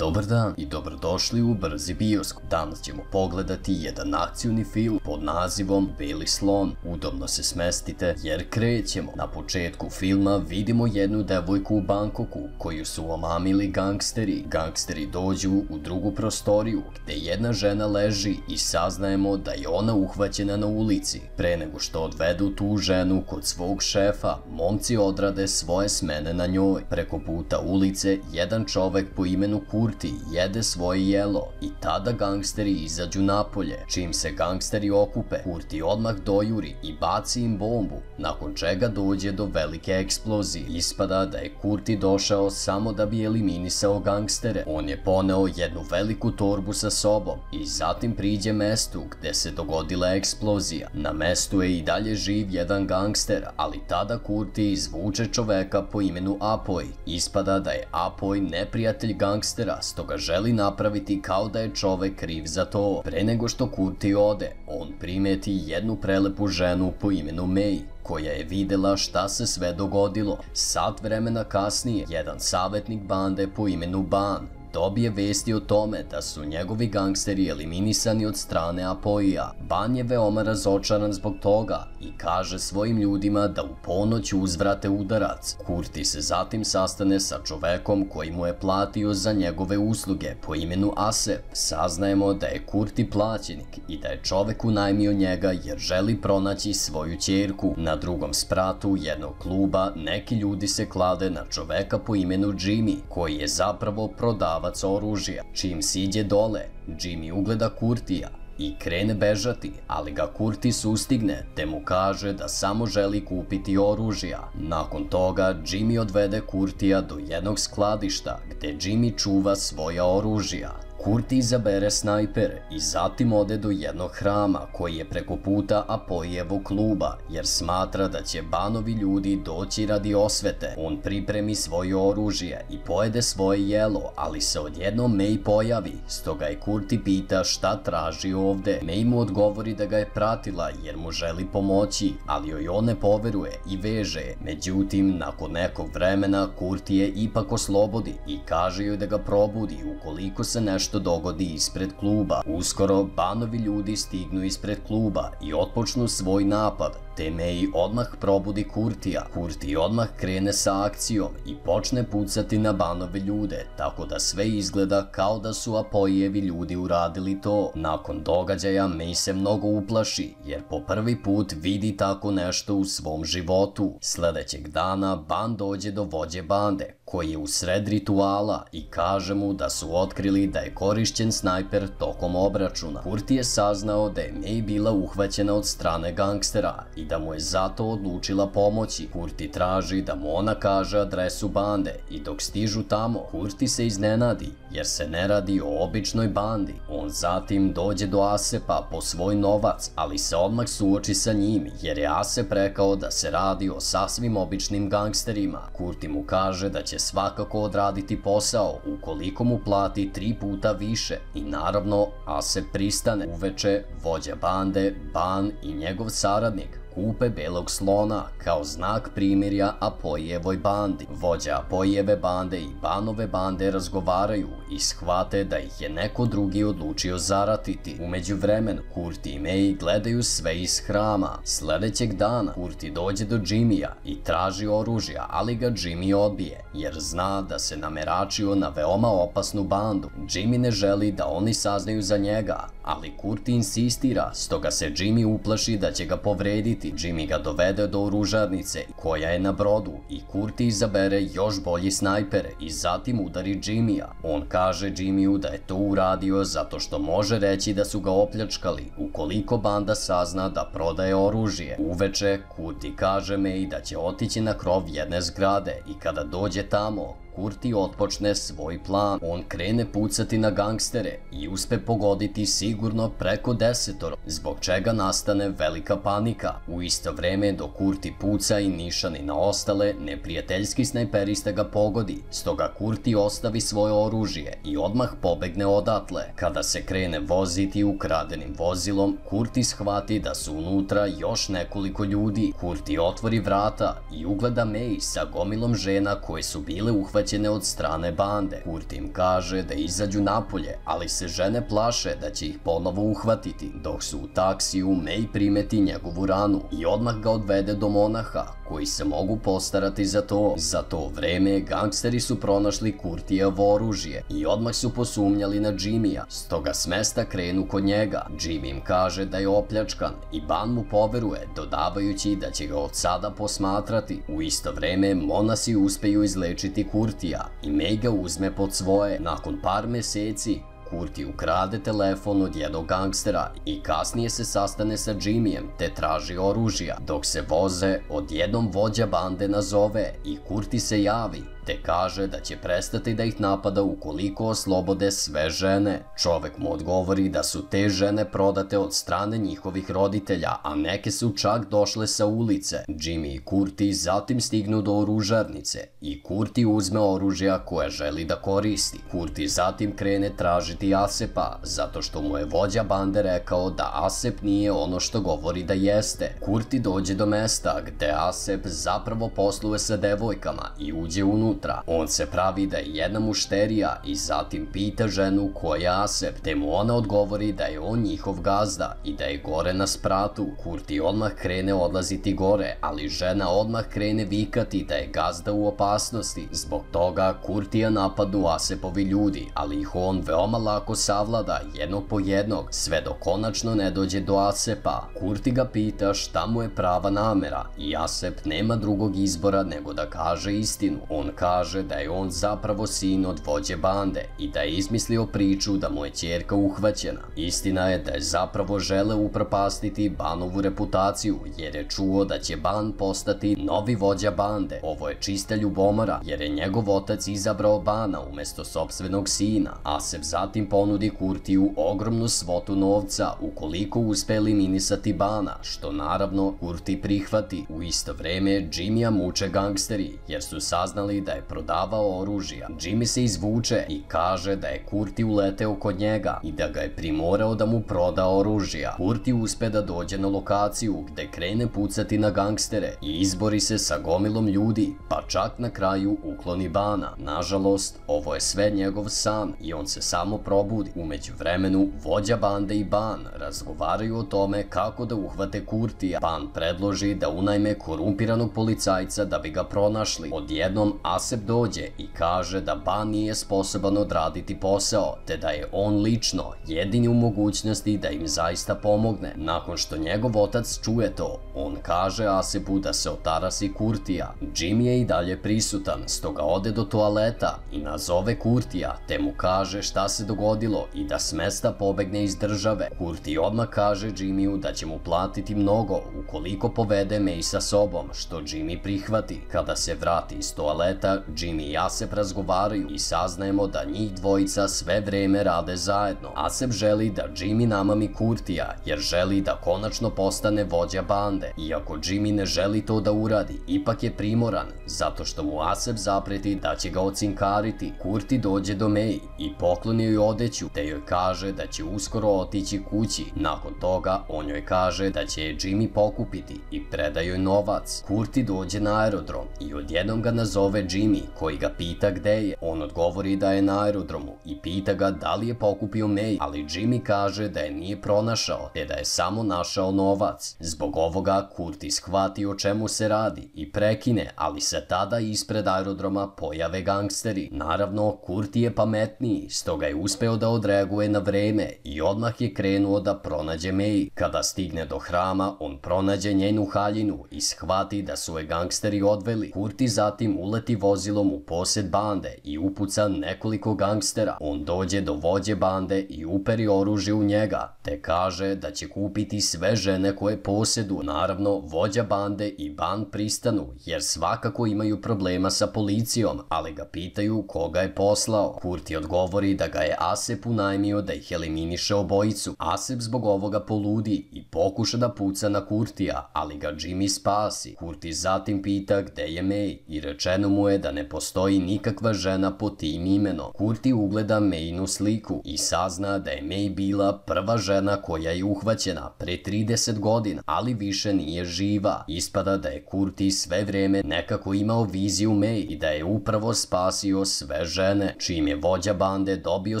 Dobar dan i dobrodošli u Brzi bioskop. Danas ćemo pogledati jedan akcijni film pod nazivom Beli slon. Udobno se smestite jer krećemo. Na početku filma vidimo jednu devojku u Bankoku koju su omamili gangsteri. Gangsteri dođu u drugu prostoriju gde jedna žena leži i saznajemo da je ona uhvaćena na ulici. Pre nego što odvedu tu ženu kod svog šefa, momci odrade svoje smene na njoj. Preko puta ulice jedan čovek po imenu Kur Kurti jede svoje jelo i tada gangsteri izađu napolje. Čim se gangsteri okupe, Kurti odmah dojuri i baci im bombu, nakon čega dođe do velike eksplozije. Ispada da je Kurti došao samo da bi eliminisao gangstere. On je poneo jednu veliku torbu sa sobom i zatim priđe mestu gde se dogodila eksplozija. Na mestu je i dalje živ jedan gangster, ali tada Kurti izvuče čoveka po imenu Apoj. Ispada da je Apoj neprijatelj gangstera stoga želi napraviti kao da je čovek kriv za to. Pre nego što Kurti ode, on primeti jednu prelepu ženu po imenu May koja je videla šta se sve dogodilo. Sat vremena kasnije, jedan savjetnik bande po imenu Ban dobije vesti o tome da su njegovi gangsteri eliminisani od strane Apoija. Ban je veoma razočaran zbog toga i kaže svojim ljudima da u ponoć uzvrate udarac. Kurti se zatim sastane sa čovekom koji mu je platio za njegove usluge po imenu Asep. Saznajemo da je Kurti plaćenik i da je čovek unajmio njega jer želi pronaći svoju ćerku. Na drugom spratu jednog kluba neki ljudi se klade na čoveka po imenu Jimmy koji je zapravo prodavac prodavac oružja. Čim siđe dole, Jimmy ugleda Kurtija i krene bežati, ali ga Kurti sustigne te mu kaže da samo želi kupiti oružja. Nakon toga Jimmy odvede Kurtija do jednog skladišta gde Jimmy čuva svoja oružja. Kurti izabere snajper i zatim ode do jednog hrama koji je preko puta Apojevog kluba jer smatra da će banovi ljudi doći radi osvete. On pripremi svoje oružje i pojede svoje jelo, ali se odjednom May pojavi, stoga je Kurti pita šta traži ovde. May mu odgovori da ga je pratila jer mu želi pomoći, ali joj on ne poveruje i veže. Međutim, nakon nekog vremena Kurti je ipak oslobodi i kaže joj da ga probudi ukoliko se nešto nešto dogodi ispred kluba. Uskoro banovi ljudi stignu ispred kluba i otpočnu svoj napad, te May odmah probudi Kurtija. Kurti odmah krene sa akcijom i počne pucati na banove ljude, tako da sve izgleda kao da su Apojevi ljudi uradili to. Nakon događaja May se mnogo uplaši, jer po prvi put vidi tako nešto u svom životu. Sledećeg dana ban dođe do vođe bande, koji je u sred rituala i kaže mu da su otkrili da je korišćen snajper tokom obračuna. Kurti je saznao da je May bila uhvaćena od strane gangstera i da mu je zato odlučila pomoći. Kurti traži da mu ona kaže adresu bande i dok stižu tamo, Kurti se iznenadi jer se ne radi o običnoj bandi. On zatim dođe do Asepa po svoj novac, ali se odmah suoči sa njim jer je Asep rekao da se radi o sasvim običnim gangsterima. Kurti mu kaže da će svakako odraditi posao ukoliko mu plati tri puta više i naravno Asep pristane. Uveče vođa bande, Ban i njegov saradnik kupe belog slona kao znak primirja Apojevoj bandi. Vođa Apojeve bande i Banove bande razgovaraju i shvate da ih je neko drugi odlučio zaratiti. Umeđu vremenu, Kurti i May gledaju sve iz hrama. Sledećeg dana, Kurti dođe do Jimmya i traži oružja, ali ga Jimmy odbije, jer zna da se nameračio na veoma opasnu bandu. Jimmy ne želi da oni saznaju za njega, ali Kurti insistira, stoga se Jimmy uplaši da će ga povrediti Jimmy ga dovede do oružarnice koja je na brodu i Kurti izabere još bolji snajpere i zatim udari Jimmya. On kaže Jimmyu da je to uradio zato što može reći da su ga opljačkali ukoliko banda sazna da prodaje oružje. Uveče Kurti kaže May da će otići na krov jedne zgrade i kada dođe tamo, Kurti otpočne svoj plan. On krene pucati na gangstere i uspe pogoditi sigurno preko desetoro, zbog čega nastane velika panika. U isto vreme dok Kurti puca i nišani na ostale, neprijateljski snajperista ga pogodi, stoga Kurti ostavi svoje oružje i odmah pobegne odatle. Kada se krene voziti ukradenim vozilom, Kurti shvati da su unutra još nekoliko ljudi. Kurti otvori vrata i ugleda May sa gomilom žena koje su bile uhvaćene uhvaćene od strane bande. Kurti im kaže da izađu napolje, ali se žene plaše da će ih ponovo uhvatiti. Dok su u taksiju, May primeti njegovu ranu i odmah ga odvede do monaha, koji se mogu postarati za to. Za to vreme gangsteri su pronašli Kurtijevo oružje i odmah su posumnjali na Jimmya, stoga s mesta krenu kod njega. Jimmy im kaže da je opljačkan i Ban mu poveruje, dodavajući da će ga od sada posmatrati. U isto vreme monasi uspeju izlečiti Kurtija i May ga uzme pod svoje. Nakon par meseci, Kurti ukrade telefon od jednog gangstera i kasnije se sastane sa Jimmyjem te traži oružja. Dok se voze, odjednom vođa bande nazove i Kurti se javi te kaže da će prestati da ih napada ukoliko oslobode sve žene. Čovek mu odgovori da su te žene prodate od strane njihovih roditelja, a neke su čak došle sa ulice. Jimmy i Kurti zatim stignu do oružarnice i Kurti uzme oružja koje želi da koristi. Kurti zatim krene tražiti Asepa, zato što mu je vođa bande rekao da Asep nije ono što govori da jeste. Kurti dođe do mesta gde Asep zapravo posluje sa devojkama i uđe unutra unutra. On se pravi da je jedna mušterija i zatim pita ženu ko je Asep, te mu ona odgovori da je on njihov gazda i da je gore na spratu. Kurti odmah krene odlaziti gore, ali žena odmah krene vikati da je gazda u opasnosti. Zbog toga Kurtija napadu Asepovi ljudi, ali ih on veoma lako savlada jednog po jednog, sve do konačno ne dođe do Asepa. Kurti ga pita šta mu je prava namera i Asep nema drugog izbora nego da kaže istinu. On kaže da je on zapravo sin od vođe bande i da je izmislio priču da mu je čerka uhvaćena. Istina je da je zapravo žele upropastiti Banovu reputaciju jer je čuo da će Ban postati novi vođa bande. Ovo je čista ljubomora jer je njegov otac izabrao Bana umesto sobstvenog sina. Asef zatim ponudi Kurtiju ogromnu svotu novca ukoliko uspe eliminisati Bana, što naravno Kurti prihvati. U isto vreme Jimmya muče gangsteri jer su saznali da da je prodavao oružja. Jimmy se izvuče i kaže da je Kurti uleteo kod njega i da ga je primorao da mu proda oružja. Kurti uspe da dođe na lokaciju gde krene pucati na gangstere i izbori se sa gomilom ljudi, pa čak na kraju ukloni Bana. Nažalost, ovo je sve njegov san i on se samo probudi. Umeđu vremenu, vođa bande i Ban razgovaraju o tome kako da uhvate Kurtija. Ban predloži da unajme korumpiranog policajca da bi ga pronašli. Odjednom, Asep dođe i kaže da Ban nije sposoban odraditi posao, te da je on lično jedini u mogućnosti da im zaista pomogne. Nakon što njegov otac čuje to, on kaže Asepu da se otarasi Kurtija. Jimmy je i dalje prisutan, stoga ode do toaleta i nazove Kurtija, te mu kaže šta se dogodilo i da s mesta pobegne iz države. Kurti odmah kaže Jimmyu da će mu platiti mnogo ukoliko povede May sa sobom, što Jimmy prihvati. Kada se vrati iz toaleta, leta Jimmy i Asep razgovaraju i saznajemo da njih dvojica sve vreme rade zajedno. Asep želi da Jimmy namami Kurtija jer želi da konačno postane vođa bande. Iako Jimmy ne želi to da uradi, ipak je primoran zato što mu Asep zapreti da će ga ocinkariti. Kurti dođe do May i pokloni joj odeću te joj kaže da će uskoro otići kući. Nakon toga on joj kaže da će je Jimmy pokupiti i preda joj novac. Kurti dođe na aerodrom i odjednom ga nazove Jimmy, koji ga pita gde je. On odgovori da je na aerodromu i pita ga da li je pokupio May, ali Jimmy kaže da je nije pronašao, te da je samo našao novac. Zbog ovoga Curtis shvati o čemu se radi i prekine, ali se tada ispred aerodroma pojave gangsteri. Naravno, Kurti je pametniji, stoga je uspeo da odreaguje na vreme i odmah je krenuo da pronađe May. Kada stigne do hrama, on pronađe njenu haljinu i shvati da su je gangsteri odveli. Kurti zatim uleti vozilom u posed bande i upuca nekoliko gangstera. On dođe do vođe bande i uperi oružje u njega, te kaže da će kupiti sve žene koje posedu. Naravno, vođa bande i ban pristanu, jer svakako imaju problema sa policijom, ali ga pitaju koga je poslao. Kurti odgovori da ga je Asep unajmio da ih eliminiše obojicu. Asep zbog ovoga poludi i pokuša da puca na Kurtija, ali ga Jimmy spasi. Kurti zatim pita gde je May i rečeno mu je da ne postoji nikakva žena po tim imenom. Kurti ugleda Maynu sliku i sazna da je May bila prva žena koja je uhvaćena pre 30 godina, ali više nije živa. Ispada da je Kurti sve vreme nekako imao viziju May i da je upravo spasio sve žene. Čim je vođa bande dobio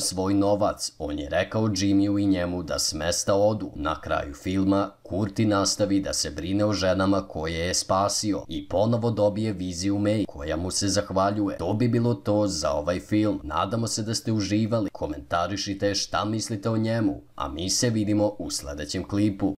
svoj novac, on je rekao Jimmyu i njemu da smesta odu. Na kraju filma Kurti nastavi da se brine o ženama koje je spasio i ponovo dobije viziju May koja mu se zahvaljuje. To bi bilo to za ovaj film. Nadamo se da ste uživali. Komentarišite šta mislite o njemu, a mi se vidimo u sledećem klipu.